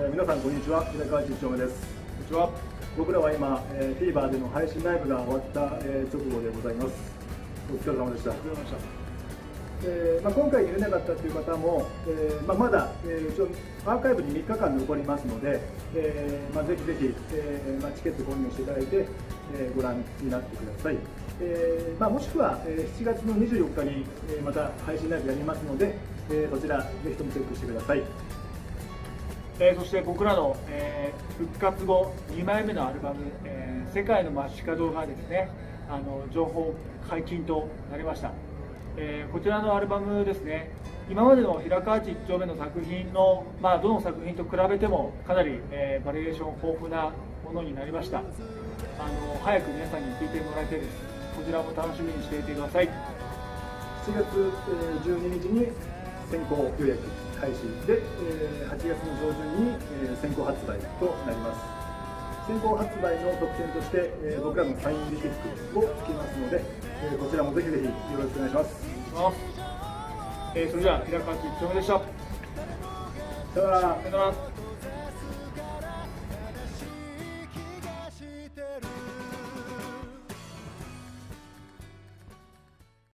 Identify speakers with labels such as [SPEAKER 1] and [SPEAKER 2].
[SPEAKER 1] えー皆さんこんにちは。平川一丁目です。こんにちは。僕らは今、えー、TVer での配信ライブが終わった、えー直後でございます。お疲れ様でした。えーまあ、今回見れなかったという方も、えーまあ、まだ、えー一応アーカイブに3日間残りますので、えーまあ、ぜひぜひ、えーまあ、チケット購入していただいて、えーご覧になってください、えーまあ、もしくは、えー7月の24日に、えーまた配信ライブやりますので、えーそちらぜひともチェックしてください
[SPEAKER 2] えーそして僕らの、えー復活後2枚目のアルバム「えー世界の街角」がですねあの情報解禁となりました、えーこちらのアルバムですね今までの平川地1丁目の作品の、まあ、どの作品と比べてもかなり、えバリエーション豊富なものになりました。あの早く皆さんに聴いてもらいたいです。こちらも楽しみにしていてください。
[SPEAKER 1] 7月12日に先行予約。開始で、えー8月の上旬にえー先行発売となります。先行発売の特典として、えー僕らのサイン入りティックをつけますので、えーこちらもぜひぜひよろしくお願いします。
[SPEAKER 2] えーそれでは平川地1丁目でした。さよなら